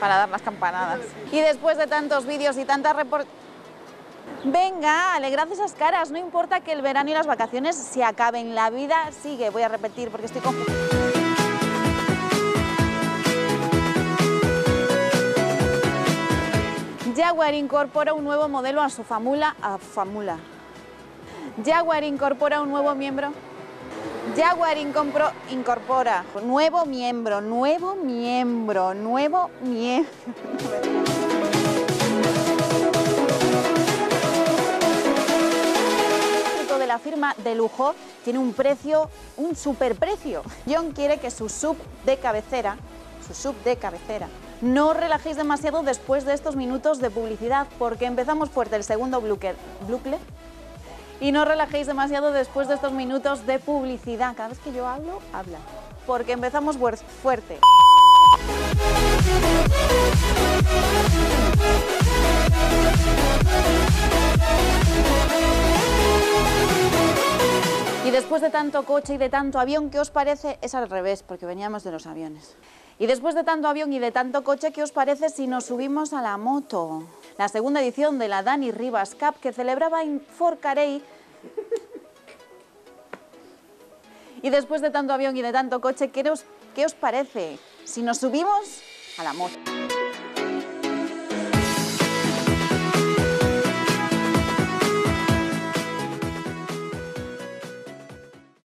para dar las campanadas. Y después de tantos vídeos y tantas report... Venga, alegrad esas caras, no importa que el verano y las vacaciones se acaben, la vida sigue. Voy a repetir porque estoy confundida. Jaguar incorpora un nuevo modelo a su famula, a famula. Jaguar incorpora un nuevo miembro. Jaguar incompro- incorpora nuevo miembro, nuevo miembro, nuevo miembro. de la firma de lujo tiene un precio, un superprecio. John quiere que su sub de cabecera, su sub de cabecera, no relajéis demasiado después de estos minutos de publicidad, porque empezamos fuerte el segundo bloque y no relajéis demasiado después de estos minutos de publicidad. Cada vez que yo hablo, habla, porque empezamos fuer- fuerte. Y después de tanto coche y de tanto avión, ¿qué os parece? Es al revés, porque veníamos de los aviones. Y después de tanto avión y de tanto coche, ¿qué os parece si nos subimos a la moto? La segunda edición de la Dani Rivas Cup que celebraba en Forcarey. Y después de tanto avión y de tanto coche, ¿qué os, qué os parece si nos subimos a la moto?